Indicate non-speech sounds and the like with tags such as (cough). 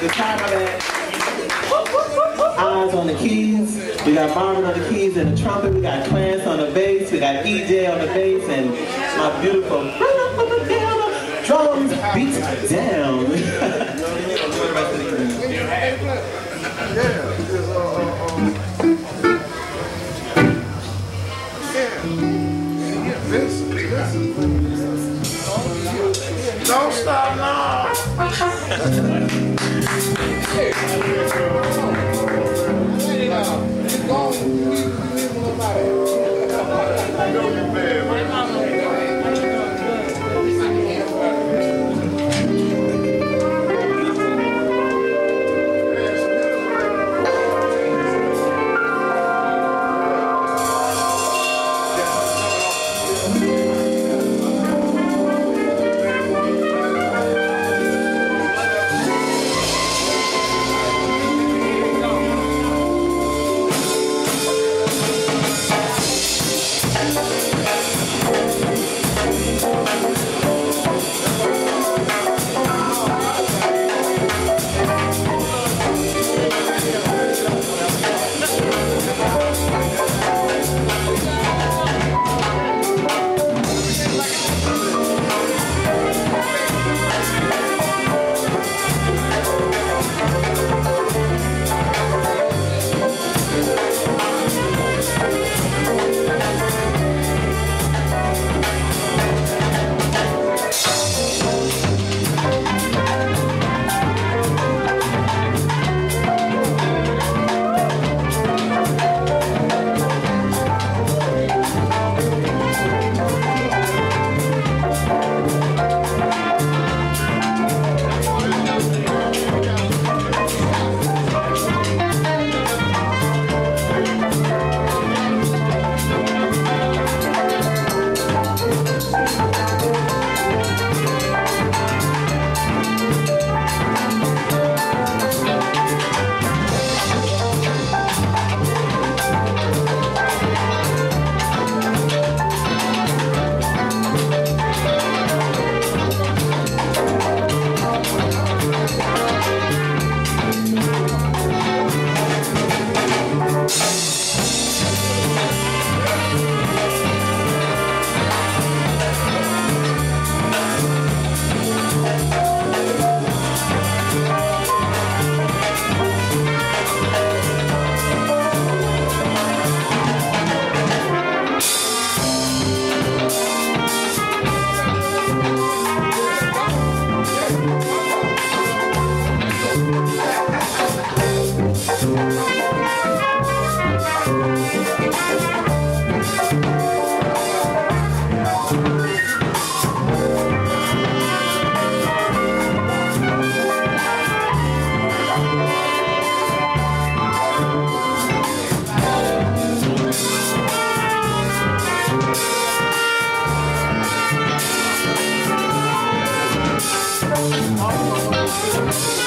guitar, my bad. Eyes on the keys. We got Marvin on the keys and the trumpet. We got Clarence on the bass. We got EJ on the bass and my beautiful drums beat down. (laughs) Don't Oh. you.